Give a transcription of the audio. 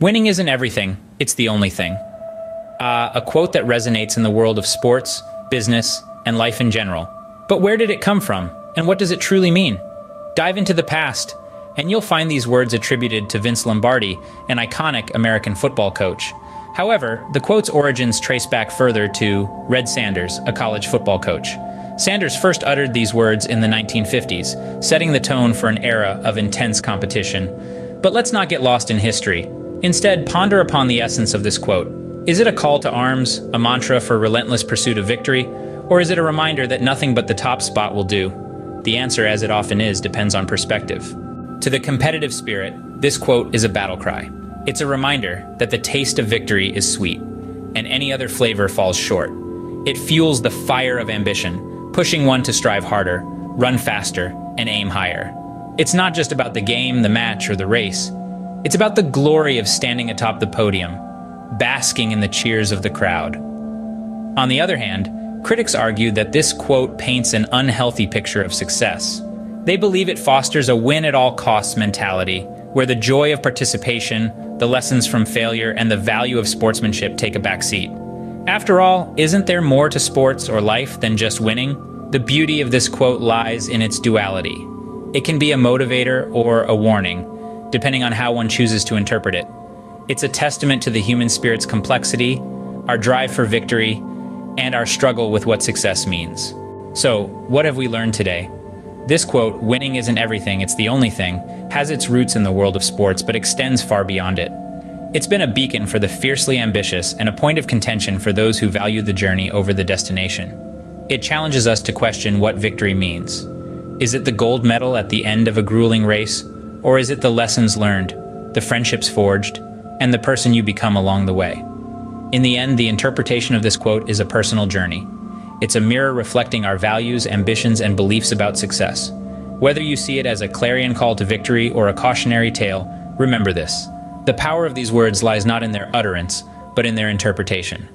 Winning isn't everything, it's the only thing. Uh, a quote that resonates in the world of sports, business, and life in general. But where did it come from, and what does it truly mean? Dive into the past, and you'll find these words attributed to Vince Lombardi, an iconic American football coach. However, the quote's origins trace back further to Red Sanders, a college football coach. Sanders first uttered these words in the 1950s, setting the tone for an era of intense competition. But let's not get lost in history. Instead, ponder upon the essence of this quote. Is it a call to arms, a mantra for relentless pursuit of victory, or is it a reminder that nothing but the top spot will do? The answer, as it often is, depends on perspective. To the competitive spirit, this quote is a battle cry. It's a reminder that the taste of victory is sweet, and any other flavor falls short. It fuels the fire of ambition, pushing one to strive harder, run faster, and aim higher. It's not just about the game, the match, or the race. It's about the glory of standing atop the podium, basking in the cheers of the crowd. On the other hand, critics argue that this quote paints an unhealthy picture of success. They believe it fosters a win at all costs mentality, where the joy of participation, the lessons from failure, and the value of sportsmanship take a backseat. After all, isn't there more to sports or life than just winning? The beauty of this quote lies in its duality. It can be a motivator or a warning, depending on how one chooses to interpret it. It's a testament to the human spirit's complexity, our drive for victory, and our struggle with what success means. So, what have we learned today? This quote, winning isn't everything, it's the only thing, has its roots in the world of sports but extends far beyond it. It's been a beacon for the fiercely ambitious and a point of contention for those who value the journey over the destination. It challenges us to question what victory means. Is it the gold medal at the end of a grueling race, or is it the lessons learned, the friendships forged, and the person you become along the way? In the end, the interpretation of this quote is a personal journey. It's a mirror reflecting our values, ambitions, and beliefs about success. Whether you see it as a clarion call to victory or a cautionary tale, remember this. The power of these words lies not in their utterance, but in their interpretation.